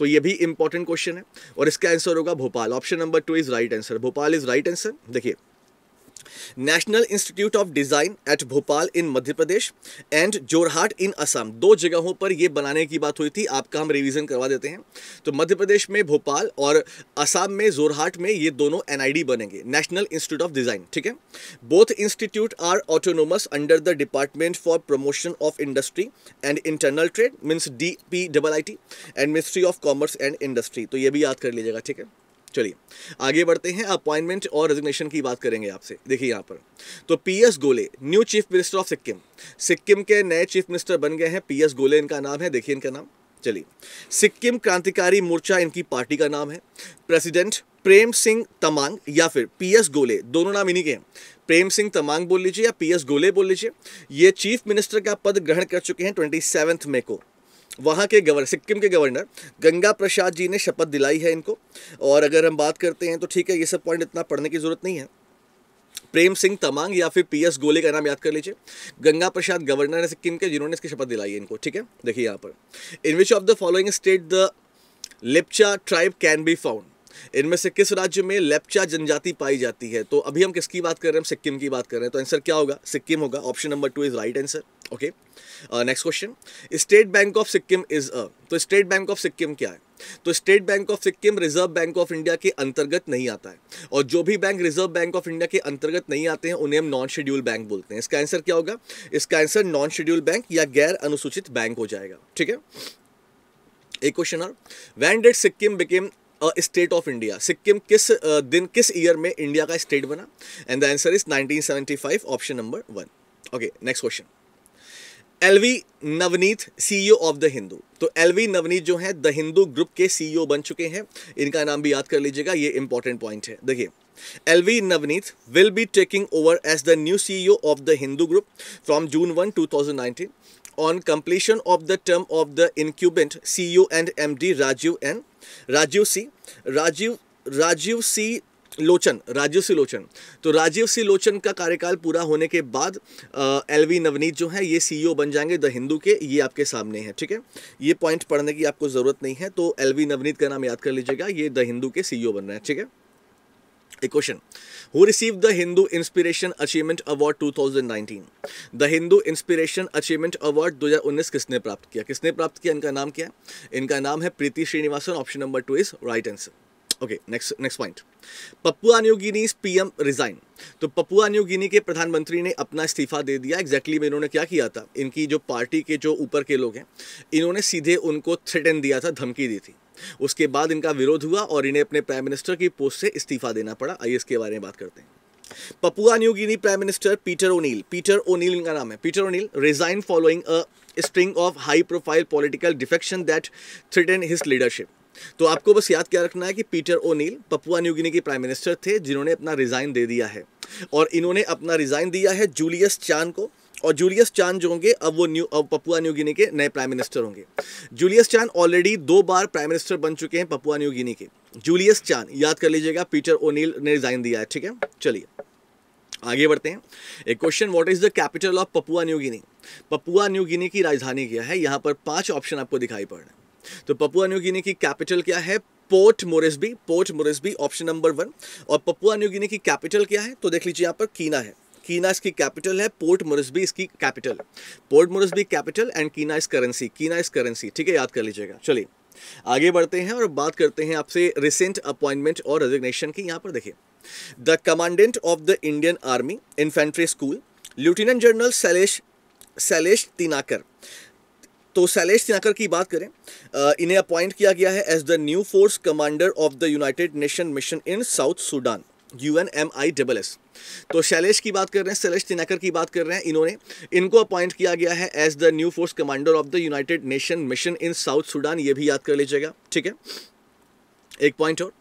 तो ये भी इंपॉर्टेंट क्वेश्चन है, और इसका आंसर होगा Bhopal. Option number two is right answer Bhopal is right answer देखिए National Institute of Design at Bhopal in Madhya Pradesh and Jorhat in Assam दो जगहों पर यह बनाने की बात हुई थी, आपका हम रिवीजन करवा देते हैं। तो मध्य प्रदेश में भोपाल और असम में जोरहाट में ये दोनों एनआईडी बनेंगे नेशनल इंस्टीट्यूट ऑफ़ डिज़ाइन ठीक है? Both institute are autonomous under the department for promotion of industry and internal trade means D P double I T and ministry of commerce and industry तो ये भी याद कर लीजिएगा, ठीक है? चलिए, आगे बढ़ते हैं, अपॉइंटमेंट और रेजिग्नेशन की बात करेंगे आपसे। देखिए यहाँ पर। तो P S Golay new chief minister of Sikkim Sikkim के नए चीफ मिनिस्टर बन गए हैं पी एस गोले इनका नाम है, देखिए इनका नाम। चलिए सिक्किम क्रांतिकारी मोर्चा इनकी पार्टी का नाम है। प्रेसिडेंट प्रेम सिंह तमांग या फिर पीएस गोले दोनों नाम इन्हीं के हैं। प्रेम सिंह तमांग बोल लीजिए या पी एस गोले बोल लीजिए। ये चीफ मिनिस्टर का पद ग्रहण कर चुके हैं ट्वेंटी सेवन्थ मे को। वहाँ के गवर्नर सिक्किम के गवर्नर गंगा प्रसाद जी ने शपथ दिलाई है इनको। और अगर हम बात करते हैं तो ठीक है, ये सब पॉइंट इतना पढ़ने की ज़रूरत नहीं है। प्रेम सिंह तमांग या फिर पी एस गोले का नाम याद कर लीजिए। गंगा प्रसाद गवर्नर है सिक्किम के, जिन्होंने इसकी शपथ दिलाई है इनको, ठीक है? देखिए यहाँ पर। In which of the following state the Lepcha tribe can be found. इनमें से किस राज्य में लेप्चा जनजाति पाई जाती है? तो अभी हम किसकी बात कर रहे हैं? सिक्किम की बात कर रहे हैं। तो आंसर क्या होगा? सिक्किम होगा। Option number two is right answer. Okay next question State Bank of Sikkim is a तो स्टेट बैंक ऑफ़ सिक्किम क्या है? तो State Bank of Sikkim Reserve Bank of India के अंतर्गत नहीं आता है। और जो भी bank Reserve Bank of India के अंतर्गत नहीं आते हैं, उन्हें हम नॉन शेड्यूल बैंक बोलते हैं। इसका आंसर क्या होगा? इसका आंसर नॉन शेड्यूल बैंक या गैर अनुसूचित बैंक हो जाएगा। ठीक है? एक क्वेश्चन और। When date Sikkim became state of India Sikkim किस दिन, किस ईयर में इंडिया का स्टेट बना? And the answer is 1975 option number one okay next question LV Navneet CEO of the Hindu तो एलवी नवनीत जो है द हिंदू ग्रुप के सीईओ बन चुके हैं इनका नाम भी याद कर लीजिएगा, ये इंपॉर्टेंट पॉइंट है देखिए, LV Navneet will be taking over as the new CEO of the Hindu group from June one 2019 on completion of the term of the incumbent CEO and MD Rajiv N. Rajiv C. Rajiv Rajiv C. Lochan Rajiv C Lochan तो Rajiv C लोचन का कार्यकाल पूरा होने के बाद L V Navneet जो है, ये सीईओ बन जाएँगे द हिंदू के, ये आपके सामने है, ठीक है? ये पॉइंट पढ़ने की आपको ज़रूरत नहीं है तो एल वी नवनीत का नाम याद कर लीजिएगा, ये द हिंदू के सीईओ बन रहे हैं, ठीक है? A question. Who received the Hindu Inspiration Achievement Award 2019? The Hindu Inspiration Achievement Award 2019 किसने प्राप्त किया? किसने प्राप्त किया? इनका नाम क्या है? इनका नाम है Preeti Srinivasan option number two is right answer okay next next point Papua New Guinea PM resign तो पपुआ न्यू गिनी के प्रधानमंत्री ने अपना इस्तीफा दे दिया। एग्जैक्टली में इन्होंने क्या किया था? इनकी जो पार्टी के जो ऊपर के लोग हैं, इन्होंने सीधे उनको थ्रेटन दिया था, धमकी दी थी। उसके बाद इनका विरोध हुआ और इन्हें अपने प्राइम मिनिस्टर की पोस्ट से इस्तीफा देना पड़ा। आइए इसके बारे में बात करते हैं। Papua New Guinea prime minister Peter O'Neill Peter O'Neill इनका नाम है। Peter O'Neill resign following a string of high profile political defection that threaten his leadership तो आपको बस याद क्या रखना है कि Peter O'Neill Papua New Guinea के प्राइम मिनिस्टर थे, जिन्होंने अपना रिजाइन दे दिया है। और इन्होंने अपना रिजाइन दिया है जूलियस चाँद को, और जूलियस चाँद जो होंगे, अब वो न्यू, अब पपुआ न्यू गिनी के नए प्राइम मिनिस्टर होंगे। जूलियस चाँद ऑलरेडी दो बार प्राइम मिनिस्टर बन चुके हैं पपुआ न्यू गिनी के। जूलियस चाँद याद कर लीजिएगा, पीटर ओनील ने रिजाइन दिया है, ठीक है? चलिए, आगे बढ़ते हैं। एक question what is the capital of Papua New Guinea Papua New Guinea की राजधानी क्या है? यहाँ पर पाँच ऑप्शन आपको दिखाई पड़ रहे हैं। तो पपुआ न्यू गिनी की कैपिटल क्या है? Port Moresby Port Moresby option number one और पपुआ न्यू गिनी की कैपिटल क्या है? तो देख लीजिए यहाँ पर कीना है। कीना इसकी कैपिटल है पोर्ट मोरिसबी इसकी capital Port Moresby capital and kina is currency कीना इस करेंसी ठीक है? याद कर लीजिएगा। चलिए, आगे बढ़ते हैं और बात करते हैं आपसे रिसेंट अपॉइंटमेंट और रेजिग्नेशन की। यहाँ पर देखिए the commandant of the Indian Army Infantry School Lieutenant General Shailesh Shailesh Tinaikar तो शैलेश तिनाकर की बात करें इन्हें अपॉइंट किया गया है as the new force commander of the United Nation mission in South Sudan U N M I double S तो शैलेश की बात कर रहे हैं शैलेश तिनाकर की बात कर रहे हैं, इन्होंने, इनको अपॉइंट किया गया है as the new force commander of the United Nation mission in South Sudan ये भी याद कर लीजिएगा, ठीक है? एक पॉइंट और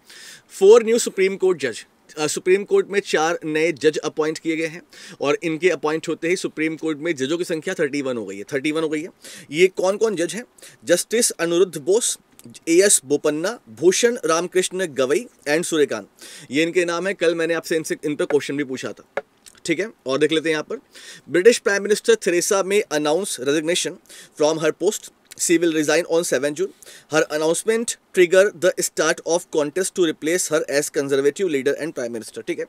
फोर न्यू सुप्रीम कोर्ट जज सुप्रीम कोर्ट में चार नए जज अपॉइंट किए गए हैं और इनके अपॉइंट होते ही सुप्रीम कोर्ट में जजों की संख्या थर्टी वन हो गई है, थर्टी वन हो गई है। ये कौन कौन जज हैं? Justice Aniruddha Bose A S Bopanna, Bhushan Ramkrishna Gavai and Suryakant. ये इनके नाम है। कल मैंने आपसे इनसे, इन पर क्वेश्चन भी पूछा था। ठीक है? और देख लेते हैं यहाँ पर। British prime minister Theresa May announce resignation from her post. she will resign on 7 June. Her announcement trigger the start of contest to replace her as Conservative leader and prime minister ठीक है?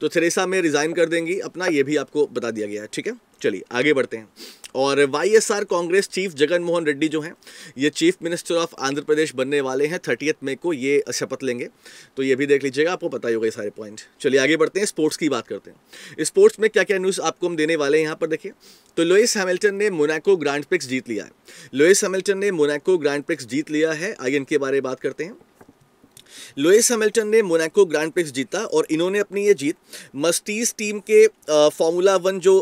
तो Theresa में resign कर देंगी, अपना ये भी आपको बता दिया गया है, ठीक है? चलिए, आगे बढ़ते हैं। और Y S R Congress chief Jagan Mohan Reddy जो हैं, ये chief minister of Andhra Pradesh बनने वाले हैं थर्टियथ मई को ये शपथ लेंगे। तो ये भी देख लीजिएगा, आपको पता ही होगा ये सारे पॉइंट चलिए, आगे बढ़ते हैं स्पोर्ट्स की बात करते हैं। स्पोर्ट्स में क्या क्या न्यूज़ आपको हम देने वाले हैं यहाँ पर देखिए। तो लोइस हैमिल्टन ने मोनाको ग्रांड प्रिक्स जीत लिया है। लोइस हैमिल्टन ने मोनाको ग्रांड प्रिक्स जीत लिया है, आगे इनके बारे में बात करते हैं। लोइस हैमिल्टन ने मोनाको ग्रैंड प्रिक्स जीता और इन्होंने अपनी ये जीत मस्टीज टीम के फार्मूला वन जो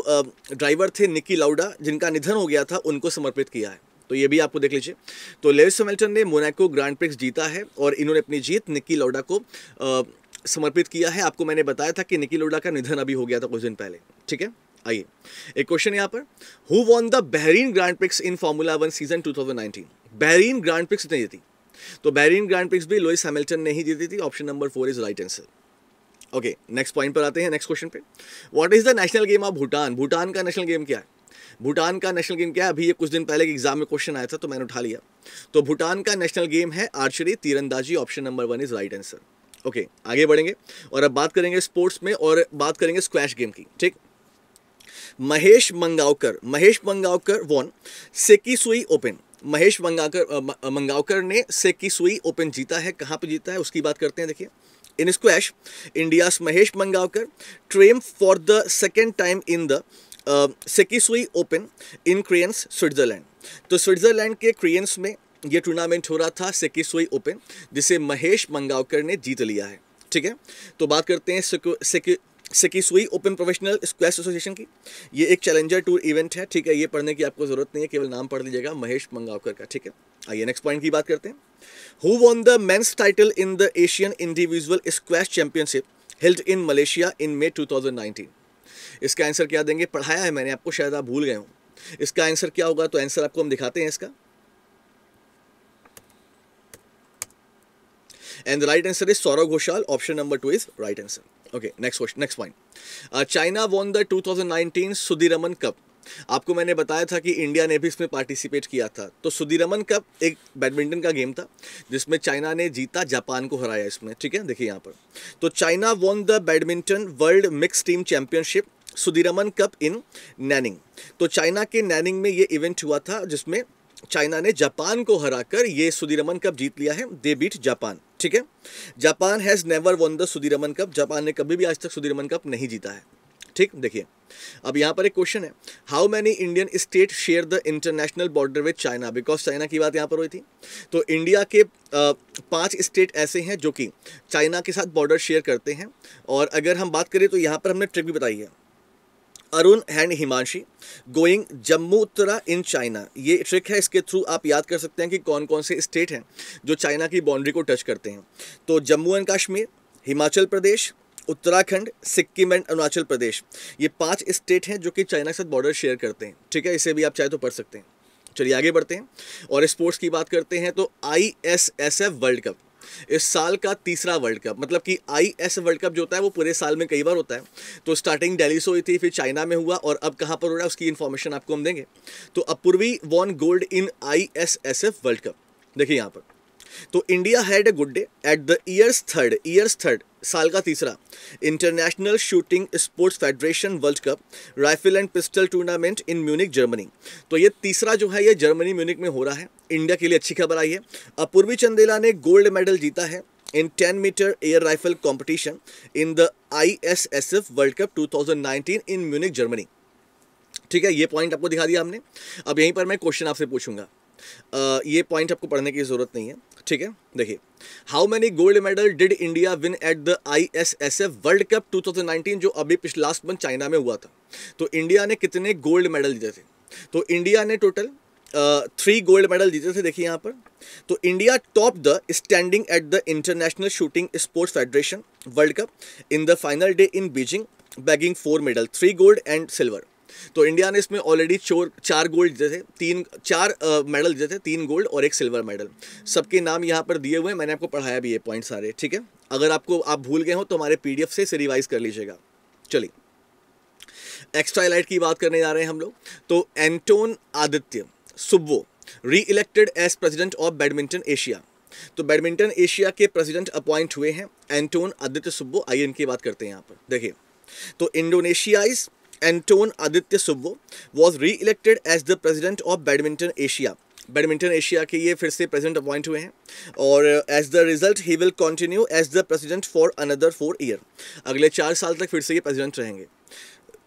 ड्राइवर थे निकी लाउडा, जिनका निधन हो गया था, उनको समर्पित किया है। तो ये भी आपको देख लीजिए। तो लेविस हैमिल्टन ने मोनाको ग्रांड प्रिक्स जीता है और इन्होंने अपनी जीत निक्की लोडा को समर्पित किया है। आपको मैंने बताया था कि निकी लोडा का निधन अभी हो गया था कुछ दिन पहले। ठीक है? आइए। एक क्वेश्चन यहाँ पर। Who won the Bahrain grand prix in formula one season 2019 Bahrain grand prix ने जीती? तो बहरीन ग्रांड प्रिक्स भी लुइस हैमिल्टन ने ही जीती थी। Option number four is right answer okay next point पर आते हैं नेक्स्ट क्वेश्चन पे। What is the national game of Bhutan Bhutan का नेशनल गेम क्या है? भूटान का नेशनल गेम क्या है? अभी ये कुछ दिन पहले एग्ज़ाम में क्वेश्चन आया था तो मैंने उठा लिया। तो भूटान का नेशनल गेम है आर्चरी तीरंदाजी option number one is right answer okay आगे बढ़ेंगे, और अब बात करेंगे स्पोर्ट्स में, और बात करेंगे स्क्वैश गेम की, ठीक? Mahesh Mangaonkar Mahesh Mangaonkar won Sekisui open Mahesh मंगाकर Mangaonkar ने सेकी सुई ओपन जीता है। कहाँ पे जीता है, उसकी बात करते हैं, देखिए। In squash India Mahesh Mangaonkar ट्रेम for the second time in the Sekisui open in Crans Switzerland तो स्विट्जरलैंड के क्रियंस में ये टूर्नामेंट हो रहा था सेकीसुई ओपन, जिसे महेश मंगावकर ने जीत लिया है। ठीक है? तो बात करते हैं Sekisui open professional squash association की। ये एक चैलेंजर टूर इवेंट है, ठीक है? ये पढ़ने की आपको ज़रूरत नहीं है, केवल नाम पढ़ लीजिएगा, महेश मंगावकर का, ठीक है? आइए नेक्स्ट पॉइंट की बात करते हैं। Who won the men's title in the Asian individual squash championship held in Malaysia in May 2019 इसका आंसर क्या देंगे? पढ़ाया है मैंने, आपको शायद आप भूल गए हो। इसका आंसर क्या होगा? तो आंसर आपको हम दिखाते हैं इसका। And the right answer is Saurav Ghosal option number two is right answer okay next question next point China won the 2019 Sudirman cup आपको मैंने बताया था कि इंडिया ने भी इसमें पार्टिसिपेट किया था। तो सुदीरमन कप एक बैडमिंटन का गेम था, जिसमें चाइना ने जीता जापान को हराया इसमें। ठीक है? देखिए यहाँ पर। तो China won the badminton world mix team championship Sudirman cup in Nanning तो चाइना के नैनिंग में ये इवेंट हुआ था, जिसमें चाइना ने जापान को हराकर ये सुदीरमन कप जीत लिया है। दे बीट जापान ठीक है? Japan has never won the Sudirman cup Japan ने कभी भी आज तक सुदीरमन कप नहीं जीता है। ठीक? देखिए, अब यहाँ पर एक क्वेश्चन है। How many Indian state share the international border with China because China की बात यहाँ पर हुई थी। तो इंडिया के पाँच स्टेट ऐसे हैं जो कि चाइना के साथ बॉर्डर शेयर करते हैं। और अगर हम बात करें तो यहाँ पर हमने ट्रिक भी बताई है। Arun and Himanshi, going Jammu Uttara in China. ये ट्रिक है, इसके थ्रू आप याद कर सकते हैं कि कौन कौन से स्टेट हैं जो चाइना की बाउंड्री को टच करते हैं। तो जम्मू एंड कश्मीर, हिमाचल प्रदेश, उत्तराखंड, सिक्किम एंड अरुणाचल प्रदेश। ये पाँच स्टेट हैं जो कि चाइना के साथ बॉर्डर शेयर करते हैं। ठीक है, इसे भी आप चाहे तो पढ़ सकते हैं। चलिए आगे बढ़ते हैं और स्पोर्ट्स की बात करते हैं तो एफ़ वर्ल्ड कप इस साल का तीसरा वर्ल्ड कप। मतलब कि आई एस वर्ल्ड कप जो होता है, वो पूरे साल में कई बार होता है। तो स्टार्टिंग डेली से हुई थी, फिर चाइना में हुआ और अब कहाँ पर हो रहा है, उसकी इन्फॉर्मेशन आपको हम देंगे। तो Apurvi won gold in I S S F world cup देखिए यहाँ पर। तो India had a good day at the year's third year's third साल का तीसरा international shooting sports federation world cup rifle and pistol tournament in Munich Germany तो ये तीसरा जो है, ये जर्मनी म्यूनिक में हो रहा है। इंडिया के लिए अच्छी खबर आई है। अपूर्वी चंदेला ने गोल्ड मेडल जीता है in 10 metre air rifle competition in the I S S F world cup 2019 in Munich Germany ठीक है, ये पॉइंट आपको दिखा दिया हमने। अब यहीं पर मैं क्वेश्चन आपसे पूछूँगा। ये पॉइंट आपको पढ़ने की ज़रूरत नहीं है, ठीक है? देखिए how many gold medal did India win at the I S S F world cup 2019 जो अभी पिछले लास्ट मंथ चाइना में हुआ था? तो इंडिया ने कितने गोल्ड मेडल जीते थे? तो इंडिया ने टोटल थ्री गोल्ड मेडल जीते थे, देखिए यहाँ पर। तो India top the standing at the international shooting sports federation world cup in the final day in Beijing bagging four medal three gold and silver तो इंडिया ने इसमें ऑलरेडी चोर, चार गोल्ड थे, तीन, चार मेडल थे, तीन गोल्ड और एक सिल्वर मेडल सबके नाम यहाँ पर दिए हुए हैं, मैंने आपको पढ़ाया भी ये पॉइंट सारे, ठीक है? अगर आपको, आप भूल गए हो तो हमारे पीडीएफ से इसे रिवाइज कर लीजिएगा। चलिए। एक्स्ट्रा लाइट की बात करने जा रहे हैं हम लोग। तो Anton Aditya Subowo re elected as president of badminton Asia तो बैडमिंटन एशिया के प्रेसिडेंट अपॉइंट हुए हैं एंटोन आदित्य सुब्बो आइए इनकी बात करते हैं यहाँ पर। देखिए। तो Indonesia's Aditya Subowo was re elected as the president of badminton Asia badminton Asia के ये फिर से प्रेसिडेंट अपॉइंट हुए हैं और as the result he will continue as the president for another four year अगले चार साल तक फिर से ये प्रेसिडेंट रहेंगे।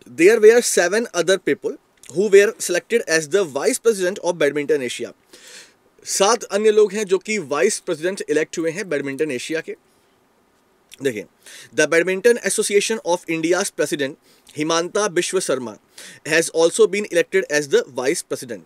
There were seven other people who were selected as the vice president of badminton Asia सात अन्य लोग हैं जो कि वाइस प्रेसिडेंट इलेक्ट हुए हैं बैडमिंटन एशिया के। देखिए the badminton association of India's president Himanta Biswa Sarma has also been elected as the vice president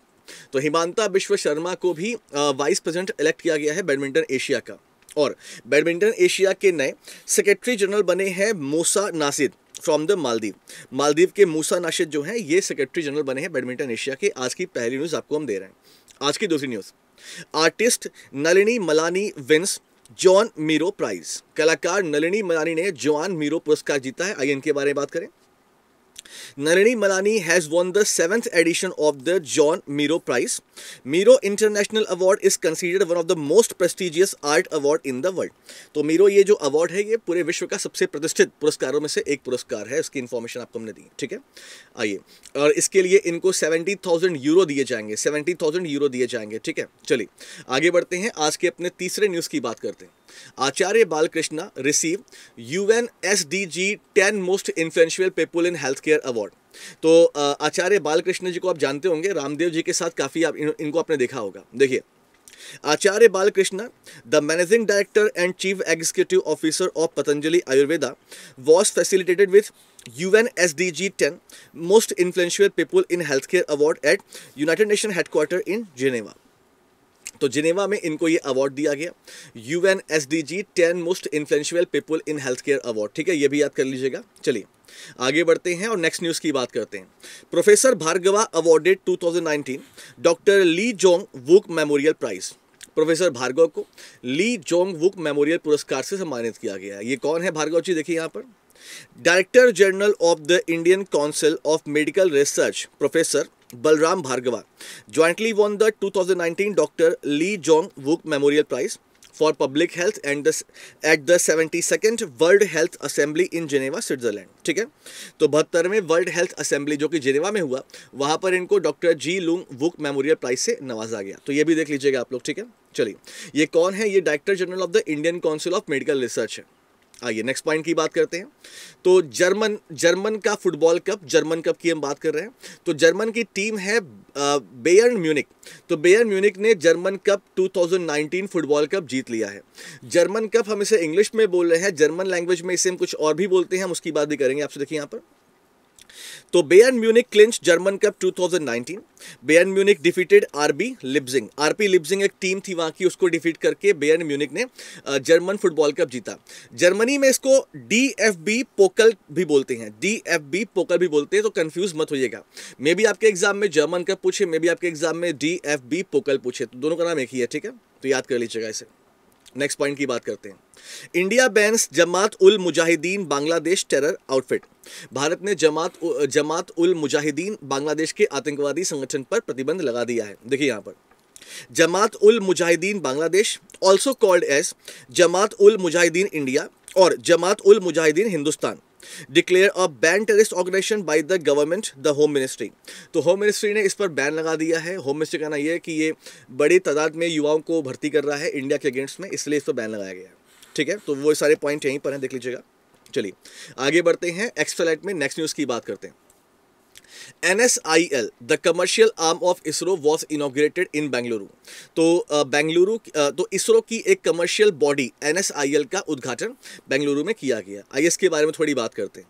तो हिमांता विश्व शर्मा को भी वाइस प्रेसिडेंट इलेक्ट किया गया है बैडमिंटन एशिया का। और बैडमिंटन एशिया के नए सेक्रेटरी जनरल बने हैं मूसा नासिद फ्रॉम द मालदीव मालदीव के मूसा नाशिद जो हैं, ये सेक्रेटरी जनरल बने हैं बैडमिंटन एशिया के। आज की पहली न्यूज़ आपको हम दे रहे हैं। आज की दूसरी news artist Nalini Malani wins Joan Miro prize. कलाकार नलिनी मलानी ने जॉन मीरो पुरस्कार जीता है। आइए इनके बारे में बात करें। Nalini Malani has won the seventh edition of the John Miro Prize. Miro International Award is considered one of the most prestigious art award in the world. तो मीरो ये जो अवार्ड है, ये पूरे विश्व का सबसे प्रतिष्ठित पुरस्कारों में से एक पुरस्कार है। इसकी इन्फॉर्मेशन आपको हमने दी, ठीक है? आइए, और इसके लिए इनको सेवेंटी थाउज़ेंड यूरो दिए जाएँगे सेवेंटी थाउज़ेंड यूरो दिए जाएँगे, ठीक है? चलिए, आगे बढ़ते हैं। आज के अपने तीसरे न्यूज़ की बात करते हैं। Acharya Balkrishna receive U N S D G ten most influential people in health care award तो आचार्य बालकृष्ण जी को आप जानते होंगे रामदेव जी के साथ काफ़ी आप इन, इनको आपने देखा होगा देखिए Acharya Balkrishna the managing director and chief executive officer of Patanjali Ayurveda was facilitated with UNSDG 10 Most Influential People in Healthcare Award at United Nations Headquarter in Geneva. तो जिनेवा में इनको ये अवार्ड दिया गया। U N S D G ten most influential people in health care award ठीक है, ये भी याद कर लीजिएगा। चलिए, आगे बढ़ते हैं और नेक्स्ट न्यूज़ की बात करते हैं। Professor Bhargava awarded 2019 doctor Lee Jong Wook memorial prize professor Bhargava को ली जोंग वुक मेमोरियल पुरस्कार से सम्मानित किया गया है। ये कौन है भार्गव जी? देखिए यहाँ पर। Director general of the Indian council of medical research professor Balram Bhargava jointly won the 2019 Dr. Lee Jong Wook Memorial Prize for Public Health and the, at the 72nd World Health Assembly in Geneva, Switzerland. ठीक है तो बहत्तरवें world Health assembly जो कि Geneva में हुआ वहाँ पर इनको डॉक्टर जी लुंग वुक मेमोरियल प्राइज से नवाजा गया तो ये भी देख लीजिएगा आप लोग ठीक है चलिए ये कौन है ये director general of the Indian council of medical research है आइए नेक्स्ट पॉइंट की बात करते हैं। तो जर्मन जर्मन का फुटबॉल कप जर्मन कप की हम बात कर रहे हैं। तो जर्मन की टीम है बेयर्न म्यूनिक तो बेयर्न म्यूनिक ने जर्मन कप 2019 फुटबॉल कप जीत लिया है। जर्मन कप हम इसे इंग्लिश में बोल रहे हैं, जर्मन लैंग्वेज में इसे हम कुछ और भी बोलते हैं, हम उसकी बात भी करेंगे आपसे, देखिए यहाँ पर। तो Bayern Munich clinch German cup 2019 Bayern Munich defeated RB Leipzig RB Leipzig एक टीम थी वहाँ की, उसको डिफीट करके बेयन म्यूनिक ने जर्मन फुटबॉल कप जीता। जर्मनी में इसको डी एफ़ बी पोकल भी बोलते हैं। डी एफ़ बी पोकल भी बोलते हैं तो कंफ्यूज मत होइएगा। मे बी आपके एग्ज़ाम में जर्मन कप पूछे मे बी आपके एग्ज़ाम में डी एफ़ बी पोकल पूछे तो दोनों का नाम एक ही है, ठीक है? तो याद कर लीजिएगा इसे। नेक्स्ट पॉइंट की बात करते हैं। India bans Jamaat ul Mujahideen Bangladesh terror outfit Bharat ने जमात जमात उल मुजाहिदीन बांग्लादेश के आतंकवादी संगठन पर प्रतिबंध लगा दिया है। देखिए यहाँ पर। Jamaat ul Mujahideen Bangladesh also called as Jamaat ul Mujahideen India और Jamaat ul Mujahideen Hindustan declare a ban terrorist organisation by the government the home ministry तो होम मिनिस्ट्री ने इस पर बैन लगा दिया है। होम मिनिस्ट्री कहना यह है कि ये बड़ी तादाद में युवाओं को भर्ती कर रहा है इंडिया के अगेंस्ट में, इसलिए इस पर बैन लगाया गया है। ठीक है? तो वो सारे पॉइंट यहीं पर हैं, देख लीजिएगा। चलिए, आगे बढ़ते हैं। एक्सट्रा में नेक्स्ट न्यूज़ की बात करते हैं। NSIL, the commercial arm of ISRO, was inaugurated in Bengaluru तो बेंगलुरु तो इसरो की एक कमर्शियल बॉडी NSIL का उद्घाटन बेंगलुरु में किया गया। आइए के बारे में थोड़ी बात करते हैं।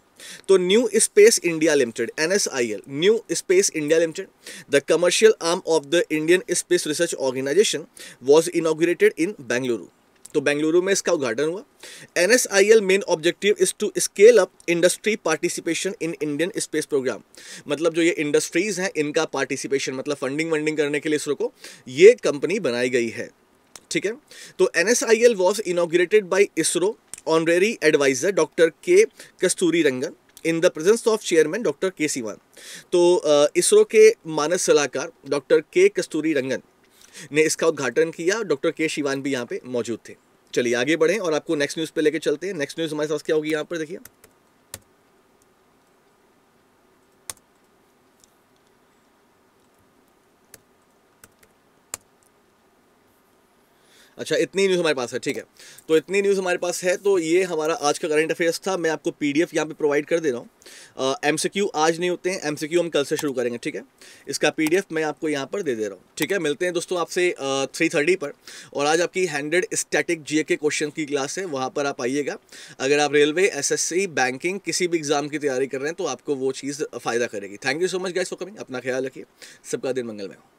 तो New Space India limited NSIL New Space India limited the commercial arm of the Indian space research organisation was inaugurated in Bengaluru तो बेंगलुरु में इसका उद्घाटन हुआ। N S I L main objective is to scale up industry participation in Indian space programme मतलब जो ये industries हैं, इनका पार्टिसिपेशन मतलब फंडिंग वंडिंग करने के लिए इसरो को ये कंपनी बनाई गई है। ठीक है? तो N S I L was inaugurated by ISRO honorary adviser doctor K Kasturirangan in the presence of chairman doctor K Sivan तो इसरो के मानस सलाहकार डॉक्टर के कस्तूरी रंगन ने इसका उद्घाटन किया डॉक्टर के शिवान भी यहाँ पे मौजूद थे। चलिए आगे बढ़ें और आपको नेक्स्ट न्यूज़ पे लेके चलते हैं। नेक्स्ट न्यूज़ हमारे साथ क्या होगी यहाँ पर, देखिए। अच्छा इतनी न्यूज़ हमारे पास है, ठीक है। तो इतनी न्यूज़ हमारे पास है तो ये हमारा आज का करंट अफेयर्स था। मैं आपको पी डी एफ़ यहाँ पर प्रोवाइड कर दे रहा हूँ। एम सी क्यू आज नहीं होते हैं एम सी क्यू हम कल से शुरू करेंगे, ठीक है। इसका पी डी एफ़ मैं आपको यहाँ पर दे दे रहा हूँ, ठीक है। मिलते हैं दोस्तों आपसे थ्री थर्टी पर। और आज आपकी हंड्रेड स्टैटिक जी ए के क्वेश्चन की क्लास है, वहाँ पर आप आइएगा। अगर आप railway S S C banking किसी भी एग्ज़ाम की तैयारी कर रहे हैं तो आपको वो चीज़ फ़ायदा करेगी। Thank you so much guys for coming अपना ख्याल रखिए। सबका दिन मंगल में हो।